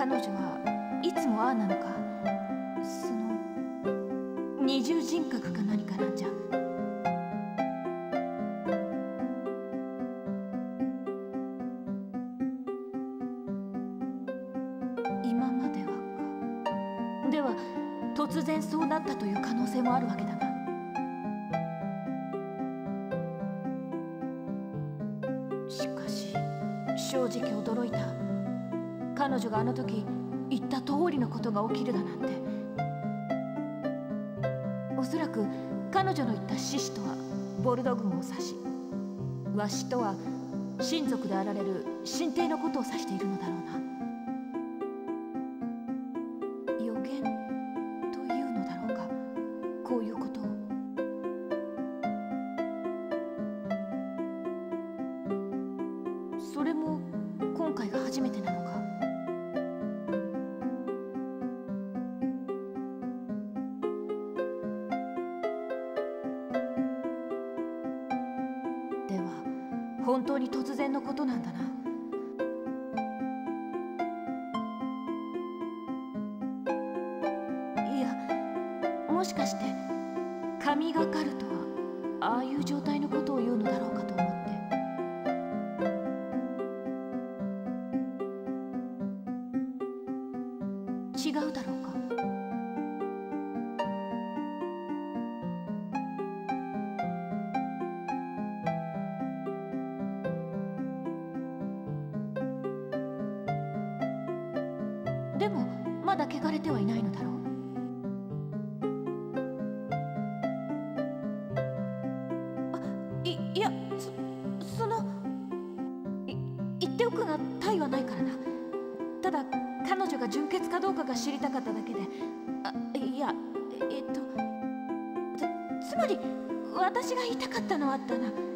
彼女はいつもああなのか？その二重人格か何かなんじゃ？今まではでは突然そうなったという可能性もあるわけだが。彼女があの時言った通りのことが起きるだなんて。おそらく彼女の言った獅子とはボルドグムを指しわしとは親族であられる神帝のことを指しているのだろうな。もしかして神がかるとはああいう状態のことを言うのだろうかと思って。はないからな。ただ彼女が純潔かどうかが知りたかっただけで。あいやえっとつつまり私が言いたかったのはあったな。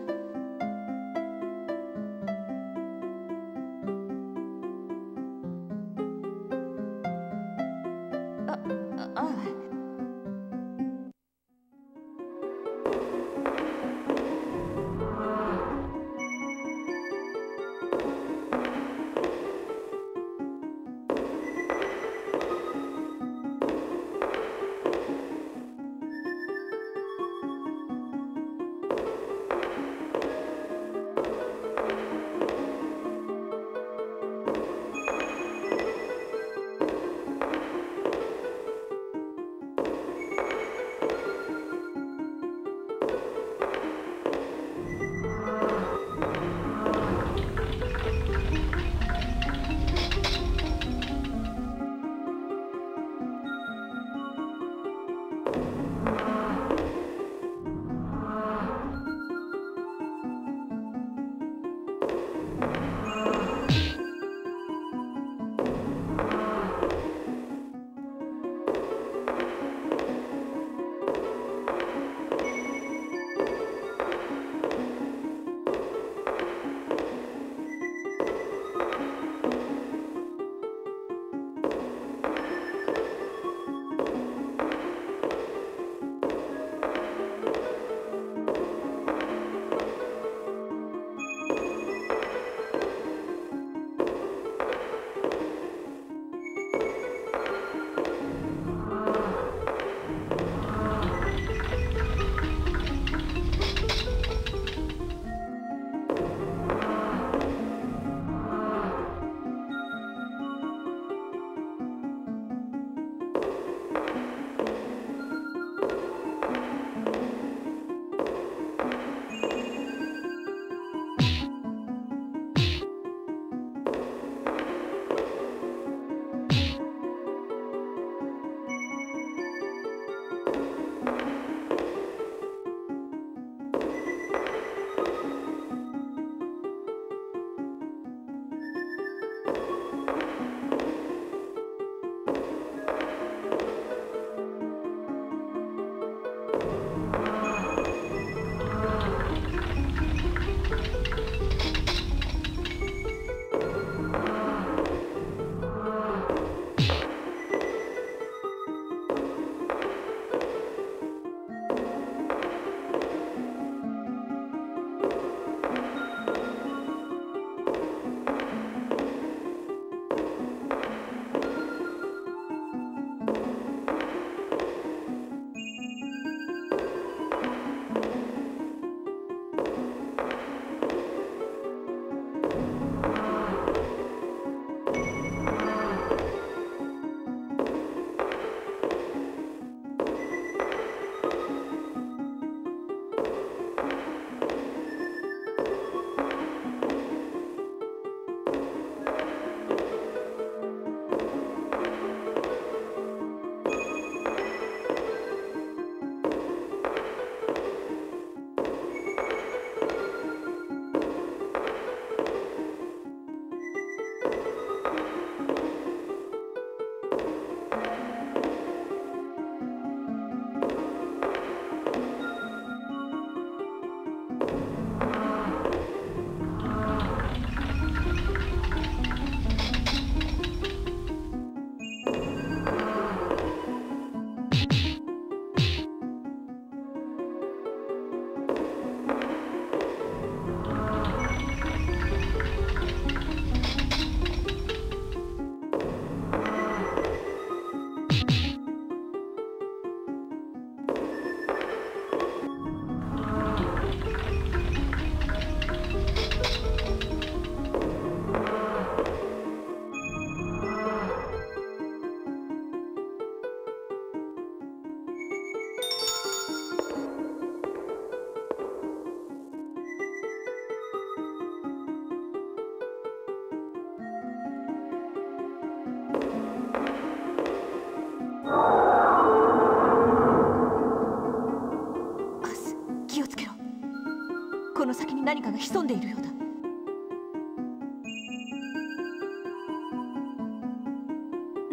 が潜んでいるようだ。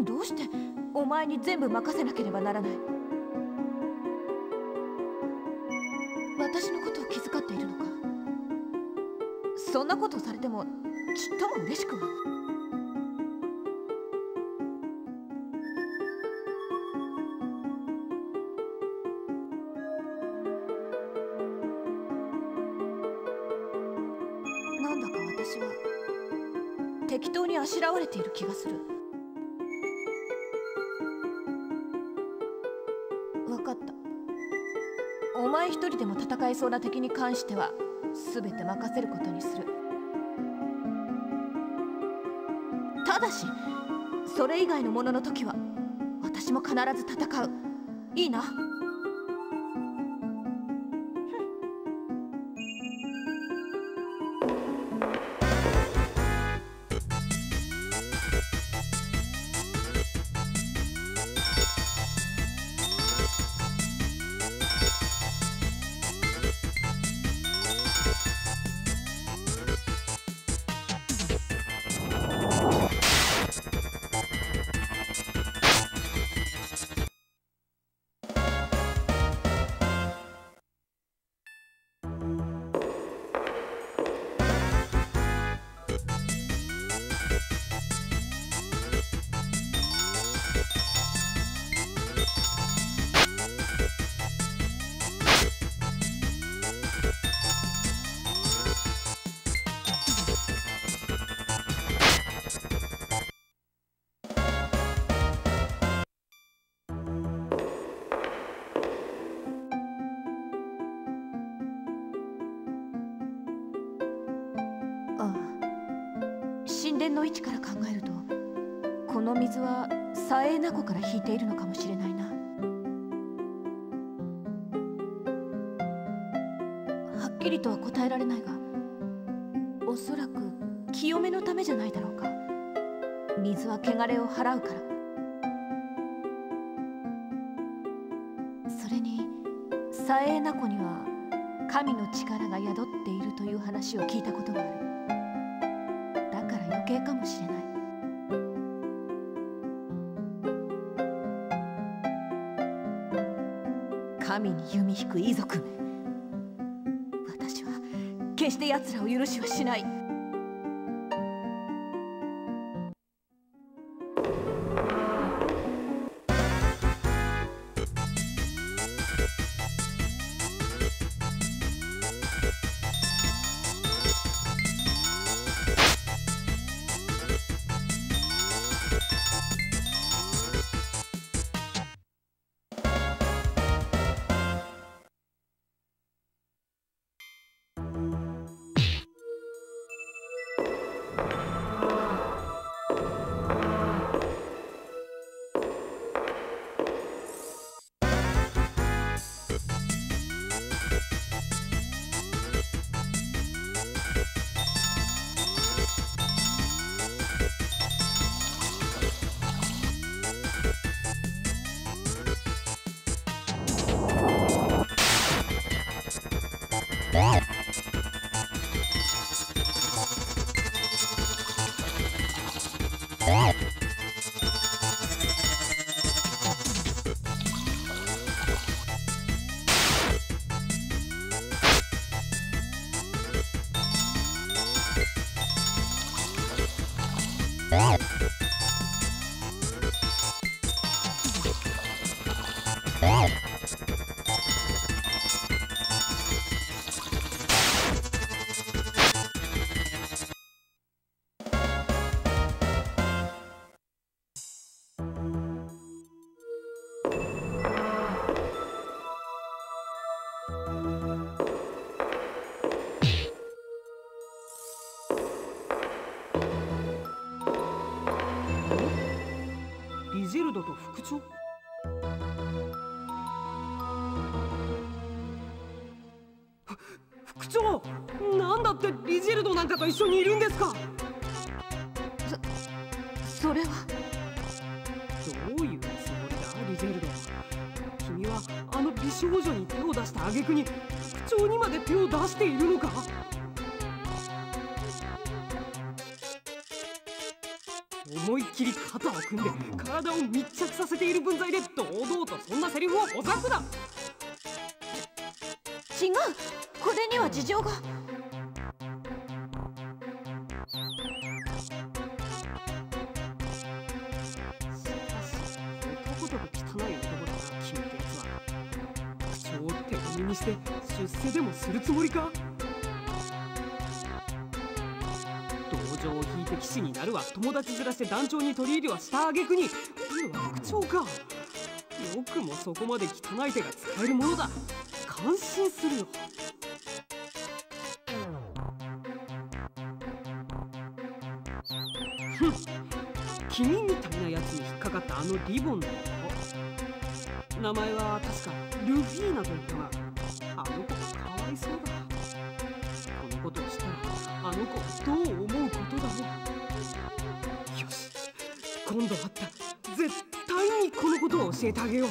どうしてお前に全部任せなければならない？私のことを気遣っているのか？そんなことをされてもちっとも嬉しくは。当にあしらわれている気がする。分かった。お前一人でも戦えそうな敵に関しては全て任せることにする。ただしそれ以外のものの時は私も必ず戦う。いいな？引いているのかもしれないな。はっきりとは答えられないがおそらく清めのためじゃないだろうか。水は汚れを払うから。それに左栄名湖には神の力が宿っているという話を聞いたことがある。だから余計かもしれない。神に弓引く遺族め。私は決して奴らを許しはしない。ドと副長副長なんだってリジルドなんかと一緒にいるんですかそそれはどういうつもりだリジェルド君はあのビ少女に手を出した挙句に副長にまで手を出しているのか?きり肩を組んで体を密着させている分際で堂々とそんなセリフをほざくな違う。これには事情が。にして出世でもするつもりか？道場を引いて騎士になるわ。友達ずらして団長に取り入れはした挙句に。今度は副長か。よくもそこまで汚い手が使えるものだ。感心するよ。ふん。君みたいなやつに引っかかったあのリボンの子名前は確かルフィーナと言ったがあの子かわいそうだ。教えてあげよう。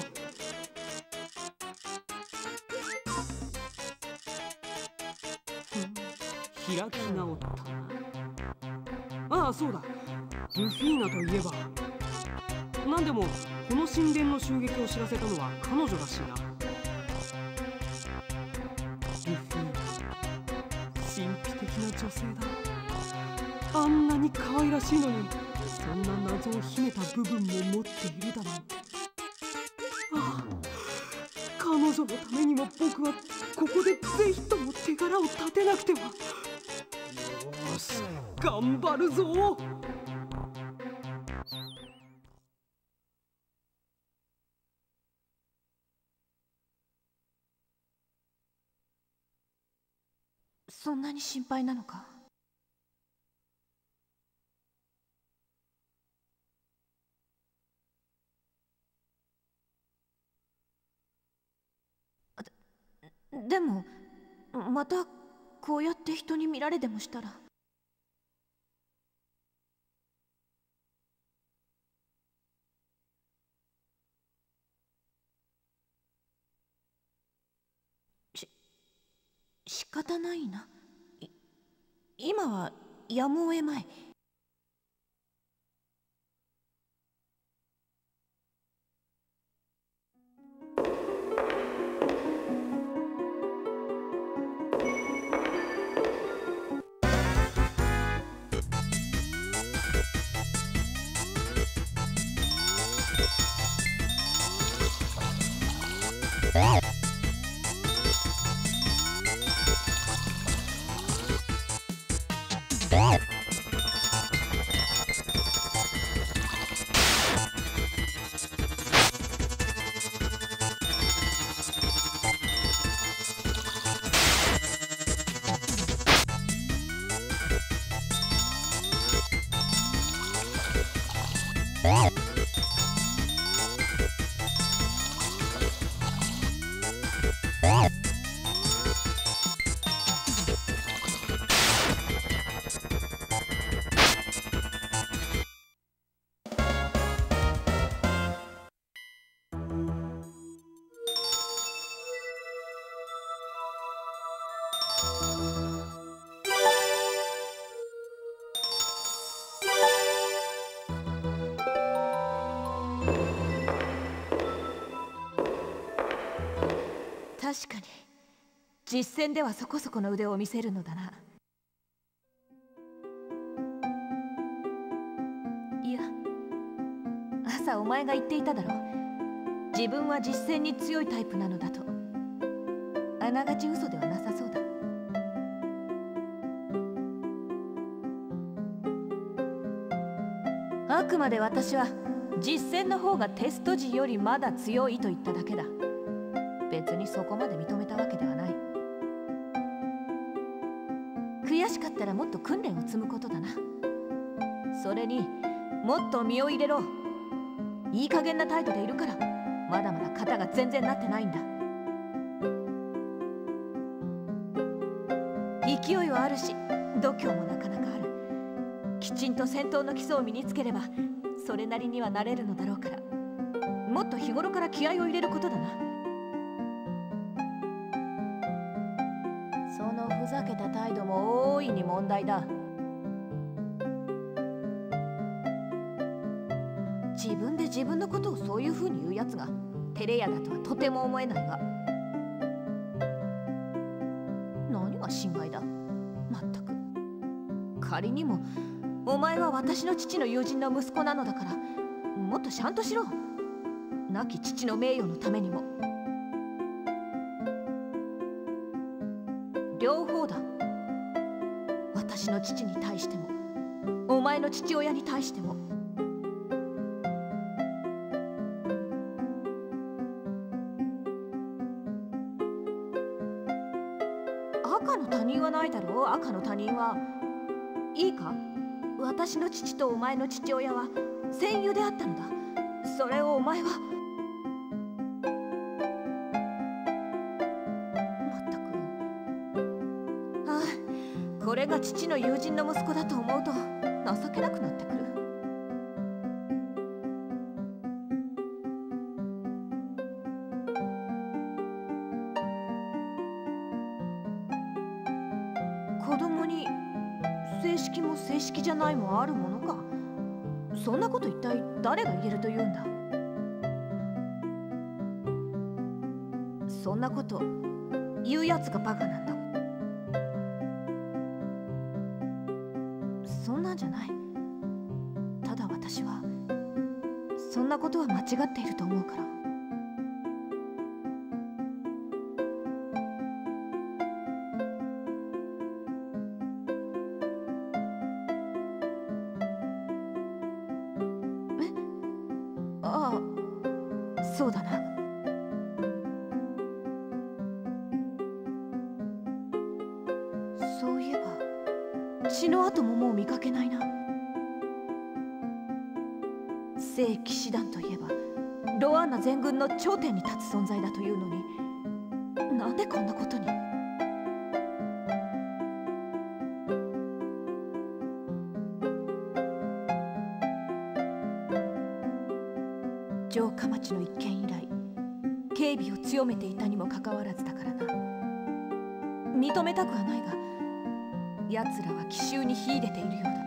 開き直った。なああそうだ。ルフィーナといえば。何でもこの神殿の襲撃を知らせたのは彼女らしいな。ルフィーナ神秘的な女性だ。あんなに可愛らしいのにそんな謎を秘めた部分も持っているだなん女のためにも僕はここでぜひとも手柄を立てなくては。よし。頑張るぞ。そんなに心配なのか？でもまたこうやって人に見られでもしたら。し仕方ないな。い今はやむを得まい。確かに。実戦ではそこそこの腕を見せるのだな。いや朝お前が言っていただろ。自分は実戦に強いタイプなのだと。あながち嘘ではなさそうだ。あくまで私は実戦の方がテスト時よりまだ強いと言っただけだ。別にそこまで認めたわけではない。悔しかったらもっと訓練を積むことだな。それにもっと身を入れろ。いい加減な態度でいるから。まだまだ型が全然なってないんだ。勢いはあるし度胸もなかなかある。きちんと戦闘の基礎を身につければそれなりにはなれるのだろうから。もっと日頃から気合を入れることだな。に問題だ。自分で自分のことをそういうふうに言うやつが照れ屋だとはとても思えないが。何が心外だ？まったく。仮にもお前は私の父の友人の息子なのだからもっとちゃんとしろ亡き父の名誉のためにも。父親に対しても。赤の他人はないだろう？赤の他人はいいか？私の父とお前の父親は戦友であったのだ。それをお前は。まったく。ああこれが父の友人の息子だと思うと。情けなくなってくる。子供に正式も正式じゃないもあるものかそんなこと一体誰が言えると言うんだ？そんなこと言うやつがバカなんだ。ことは間違っていると思うから。聖騎士団といえばロアンナ全軍の頂点に立つ存在だというのになんでこんなことに？城下町の一件以来警備を強めていたにもかかわらずだからな。認めたくはないが奴らは奇襲に秀でているようだ。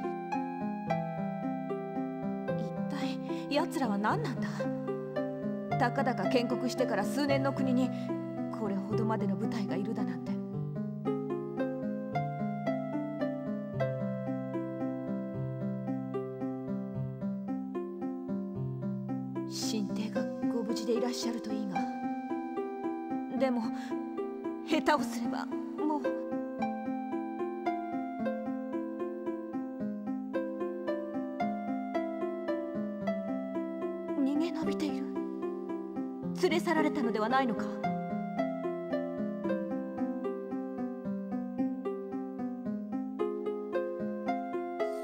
奴らは何なんだ？たかだか建国してから数年の国にこれほどまでの部隊がいるだなんて。神帝がご無事でいらっしゃるといいが。でも下手をすれば連れ去られたのではないのか？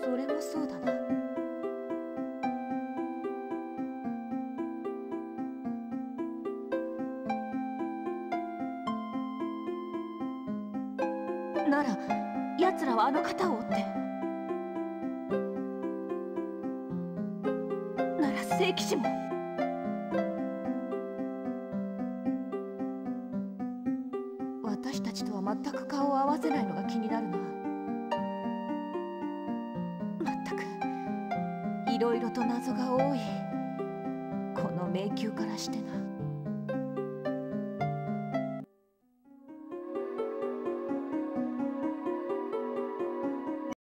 それもそうだな。なら奴らはあの方を追ってなら聖騎士も。ないのが気になるな